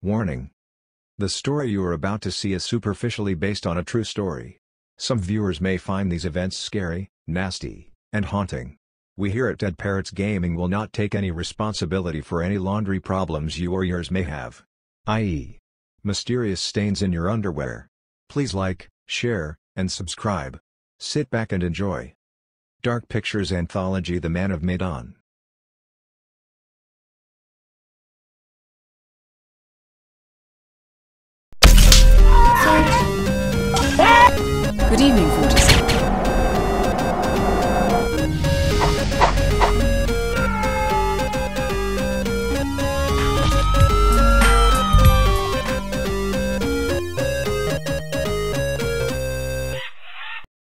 Warning. The story you are about to see is superficially based on a true story. Some viewers may find these events scary, nasty, and haunting. We here at Dead Parrots Gaming will not take any responsibility for any laundry problems you or yours may have. i.e., mysterious stains in your underwear. Please like, share, and subscribe. Sit back and enjoy. Dark Pictures Anthology The Man of Medan. Good evening, Fortis.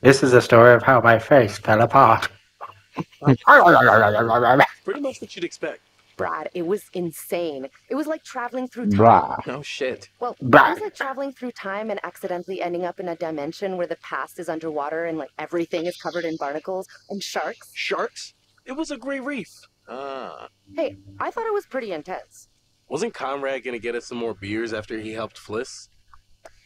This is a story of how my face fell apart. Pretty much what you'd expect. Brad, it was insane. It was like traveling through time. Blah. No shit. Well, Brad. it was like traveling through time and accidentally ending up in a dimension where the past is underwater and like everything is covered in barnacles and sharks. Sharks? It was a gray reef. Ah. Hey, I thought it was pretty intense. Wasn't Conrad gonna get us some more beers after he helped Fliss?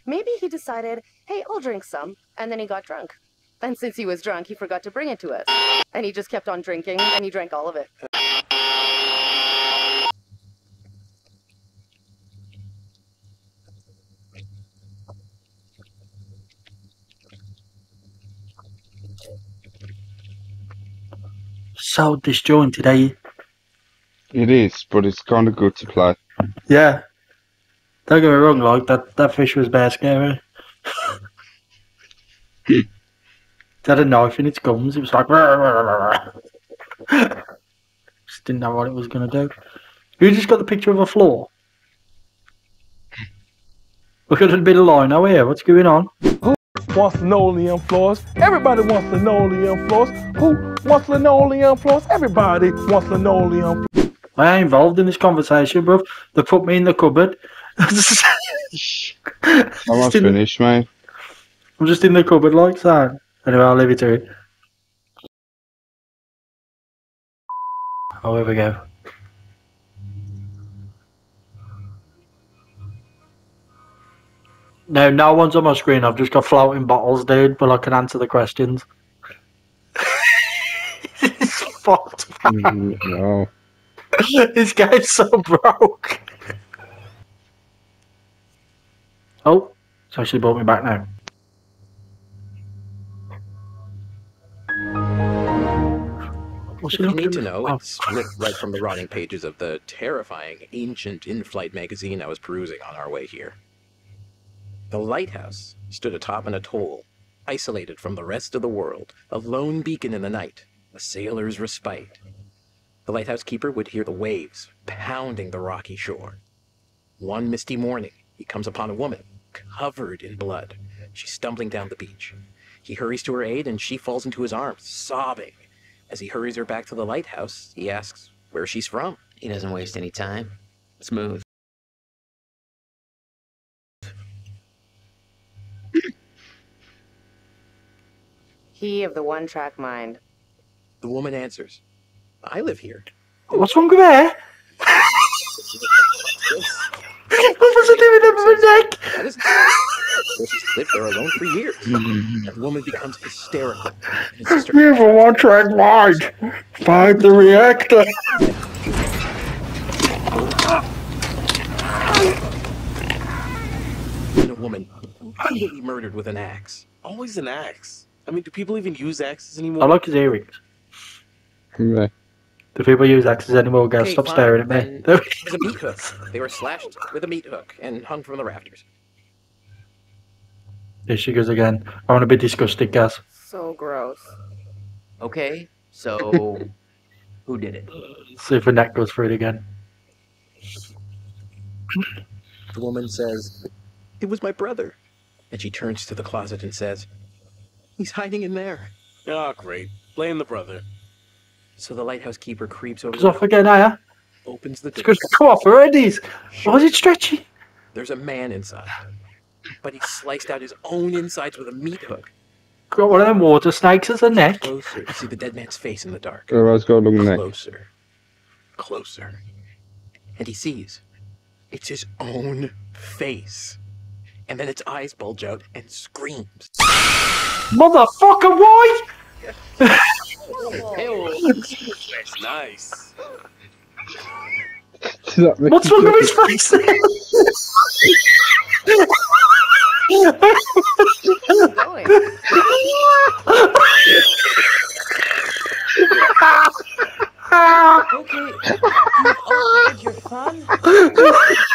Maybe he decided, hey, I'll drink some, and then he got drunk. And since he was drunk, he forgot to bring it to us. And he just kept on drinking, and he drank all of it. So disjointed, eh? It is, but it's kind of good to play. Yeah. Don't get me wrong, like that, that fish was bare scary. it had a knife in its gums. It was like. just didn't know what it was going to do. You just got the picture of a floor. Look at a bit of line over here. What's going on? Wants linoleum floors. Everybody wants linoleum floors. Who wants linoleum floors? Everybody wants linoleum I ain't involved in this conversation, bruv. They put me in the cupboard. I'm Almost just in, finished, mate. I'm just in the cupboard like that. Anyway, I'll leave it to it. Oh, here we go. No, no one's on my screen. I've just got floating bottles, dude, but I can answer the questions. it's fucked, man. Mm, no. this game's so broke. Oh, it's actually brought me back now. What's If he you need to know, Oh, it's ripped right from the rotting pages of the terrifying ancient in-flight magazine I was perusing on our way here. The lighthouse stood atop an atoll, isolated from the rest of the world, a lone beacon in the night, a sailor's respite. The lighthouse keeper would hear the waves pounding the rocky shore. One misty morning, he comes upon a woman covered in blood. She's stumbling down the beach. He hurries to her aid and she falls into his arms, sobbing. As he hurries her back to the lighthouse, he asks where she's from. He doesn't waste any time. Smooth. He of the one track mind. The woman answers, I live here. What's wrong with her? what was it doing up her neck? That is so she's lived there alone for years. The woman becomes hysterical. And his sister We have a one track mind. Find the reactor. and a woman brutally murdered with an axe. Always an axe. I mean, do people even use axes anymore? I like his earrings. Yeah. Do people use axes anymore, guys? Okay, Stop fine, staring at me. then It was a meat hook. They were slashed with a meat hook and hung from the rafters. Here she goes again. I want to be disgusted, guys. So gross. Okay, so who did it? See if the neck goes through it again. The woman says, It was my brother. And she turns to the closet and says, He's hiding in there. Oh, great. Blame the brother. So the lighthouse keeper creeps over, Goes off again, eh? opens the It's door. going to come off already. Why is it stretchy? There's a man inside. But he sliced out his own insides with a meat hook. Got one of them water snakes as a neck. Closer to see the dead man's face in the dark. Everybody's got a long neck. Closer. Closer. And he sees It's his own face. And then its eyes bulge out and screams. Motherfucker, why? That's nice. Does that make What's wrong with his face? Okay, you've your fun.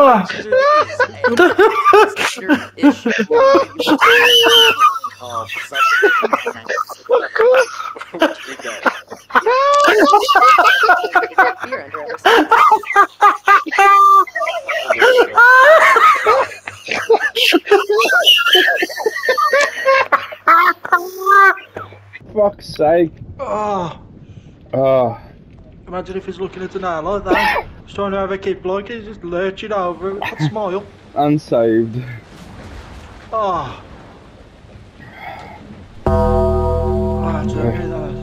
Oh, Standard issue. Of Beer under every sink. Fuck's sake. oh. Oh, Imagine if he's looking at an eye like that. Trying to have a kid like he's just lurching over it with a smile. unsaved. Oh. Ah. Oh, that's okay, that is.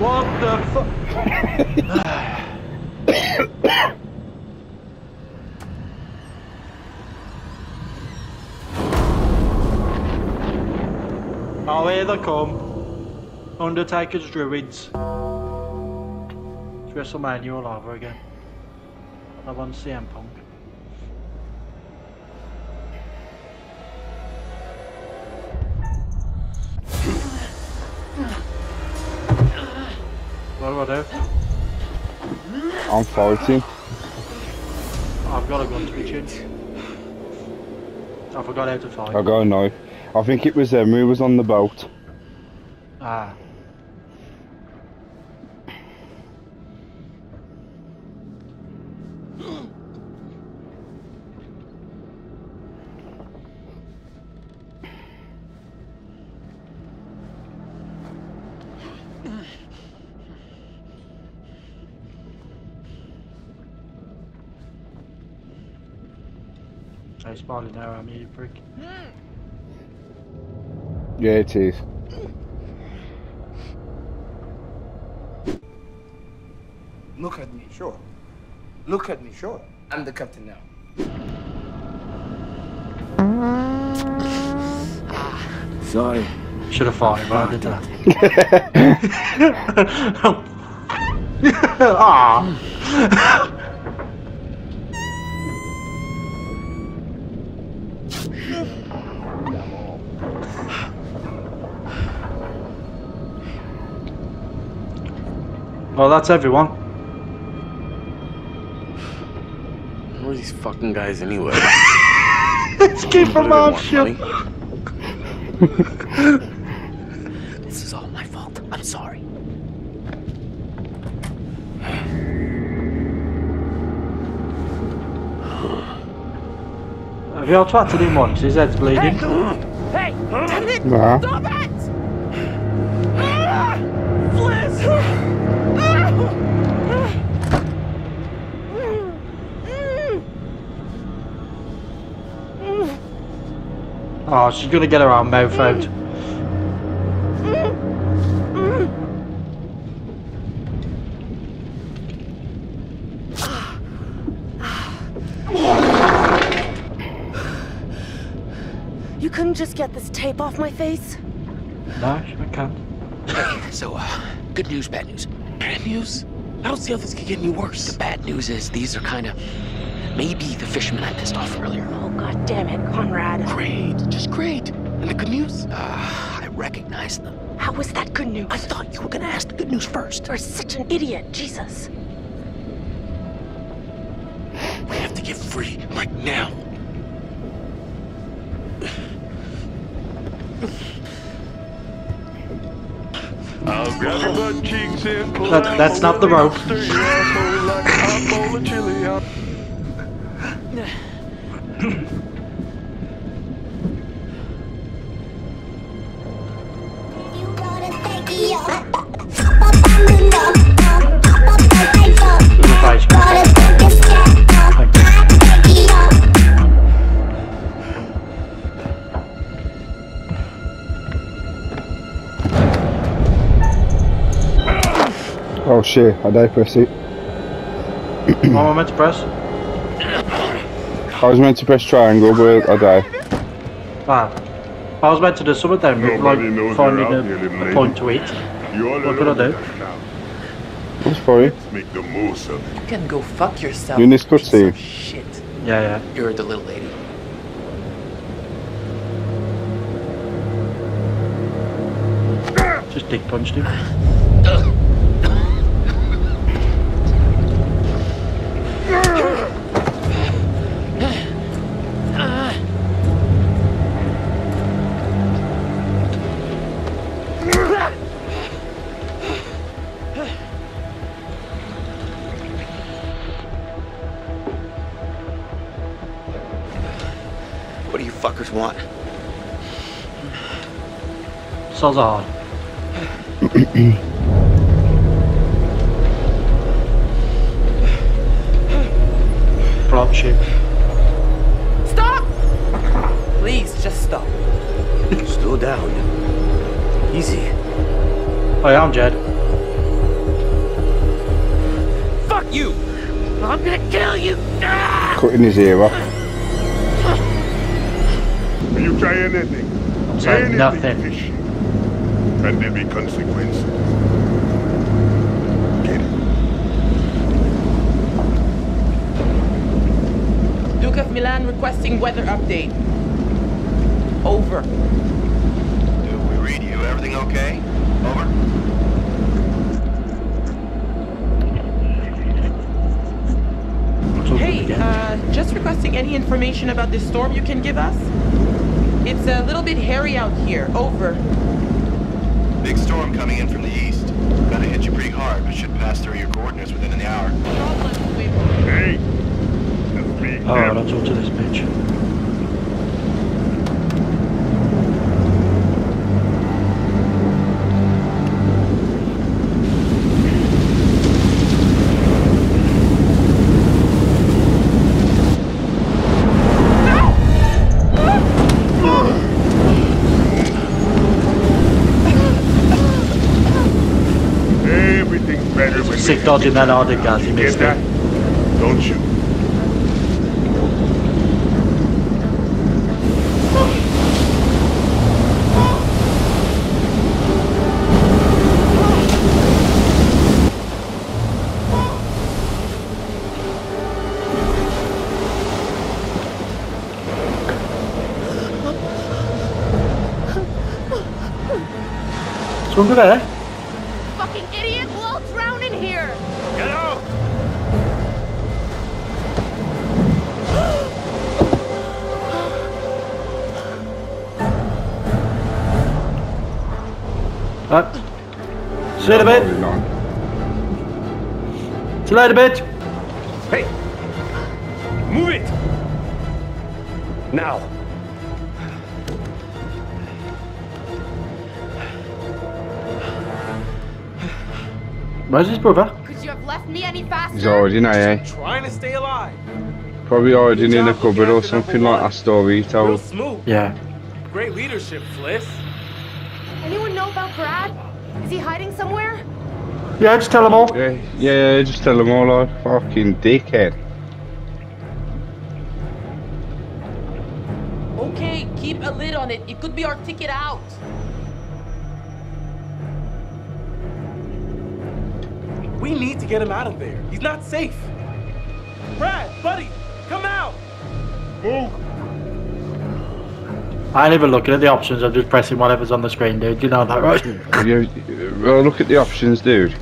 What the fuck? oh, here they come. Undertaker's Druids. WrestleMania all over again. I want CM Punk. What do I do? I'm fighting. I've got a gun to my chin. I forgot how to fight. I go no. I think it was them who was on the boat. Ah. I spotted now, I mean, you prick. Yeah, it is. Look at me, sure. Look at me, sure. I'm the captain now. Sorry. Should have fought him, but I did that. Ah. Well, that's everyone. Who are these fucking guys anyway? Let's keep What do them they on want, shit. money? This is all my fault. I'm sorry. Have you all tried to him once? His head's bleeding. Hey! Damn it! Nah. Stop it! Oh, she's gonna get her arm mouth out. You couldn't just get this tape off my face? No, she can't. So, uh, good news, bad news. Bad news? I don't see how this could get any worse. The bad news is these are kind of maybe the fisherman I pissed off earlier. Oh, god damn it, Conrad. Great, just great. And the good news? Uh, I recognize them. How was that good news? I thought you were gonna ask the good news first. You're such an idiot, Jesus. We have to get free right now. I'll grab her butt cheeks and pull That- that's not the rope. Shit, I did press it. What am I meant to press? I was meant to press triangle, but I died. Ah. I was meant to do something then, with, like finding you're out here, little a, a point to eat. You're What could I do? What's for you? Make the most of it. You can go fuck yourself. You in this piece cutscene? of Shit. Yeah, yeah. You're the little lady. Just dick punched him. What do you fuckers want? Soz hard. Plot ship. Stop! Please, just stop. Slow down. Easy. Oh I'm Jed. Fuck you! I'm gonna kill you! Cutting his ear off. Will you try anything? I'm saying anything, nothing. fish. And there be consequences. Get it? Duke of Milan requesting weather update. Over. We read you. Everything okay? Over. Hey, uh, just requesting any information about this storm you can give us? It's a little bit hairy out here. Over. Big storm coming in from the east. Gonna hit you pretty hard, but should pass through your coordinates within an hour. Hey! Just be Oh, careful. don't talk to this bitch. Gas, he Get missed that? it. Don't you? Swim to there. Fucking idiot! Here! Get out! Right. See you in a bit. Holding on. See you later, bitch. Hey! Move it! Now! Where's his brother? Could you have left me any faster? He's hiding, eh? Trying to stay alive. Probably already in a cupboard or something like that story he Real told. Yeah. Great leadership, Fliss. Anyone know about Brad? Is he hiding somewhere? Yeah, just tell them all. Yeah, yeah, just tell them all like fucking dickhead. Okay, keep a lid on it. It could be our ticket out. We need to get him out of there. He's not safe. Brad, buddy, come out! Move! I ain't even looking at the options, I'm just pressing whatever's on the screen, dude. You know that, right? You, well, look at the options, dude.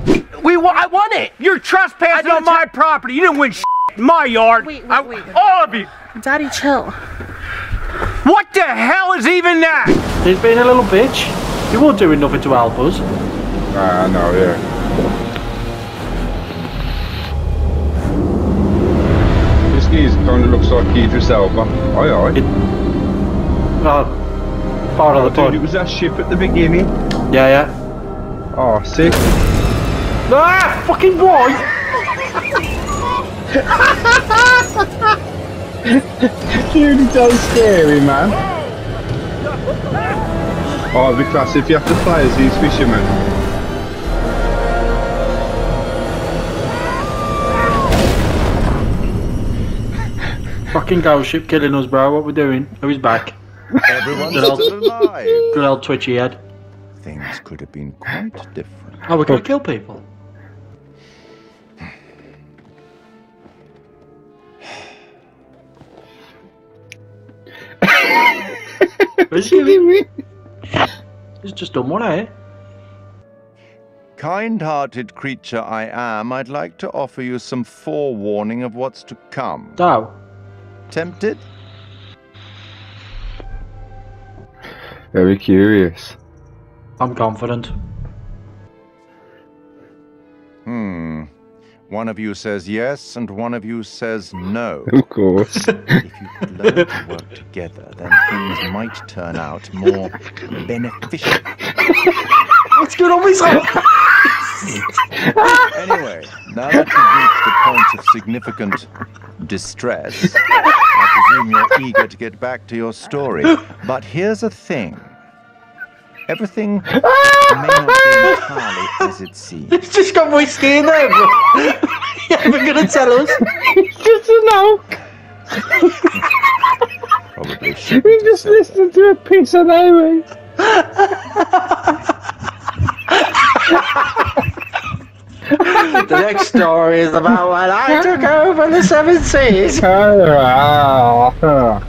We wa- I won it. You're trespassing on my property. You didn't win shit in my yard. Wait, wait, I- wait. all of you. Daddy, chill. What the hell is even that? He's being a little bitch. He won't do nothing to help us. Ah, no, yeah. Kind of looks like Idris Elba. Aye, aye. Oh, part of the Dude, it was that ship at the beginning. Yeah, yeah. Oh, sick. Ah, fucking boy! Dude, it's so scary, man. Oh, it'd be class if you have to play as these fishermen. Fucking ghost ship killing us, bro. What we doing? Oh, he's back. Everyone's Good old, still alive. good old twitchy head. Things could have been quite different. Oh, we're gonna kill people. Where's he? He's just done one, eh? Kind hearted creature I am, I'd like to offer you some forewarning of what's to come. Oh. Tempted? Very curious. I'm confident. Hmm. One of you says yes, and one of you says no. Of course. if you could learn to work together, then things might turn out more beneficial. What's going on with anyway, now that you've reached a point of significant distress, I presume you're eager to get back to your story. But here's a thing. Everything may not be entirely as it seems. He's just got whiskey in there, bro. you ever gonna tell us? It's just an oak. Probably should. We just listened to a piece of highway. the next story is about when I took over the seven seas. Ah,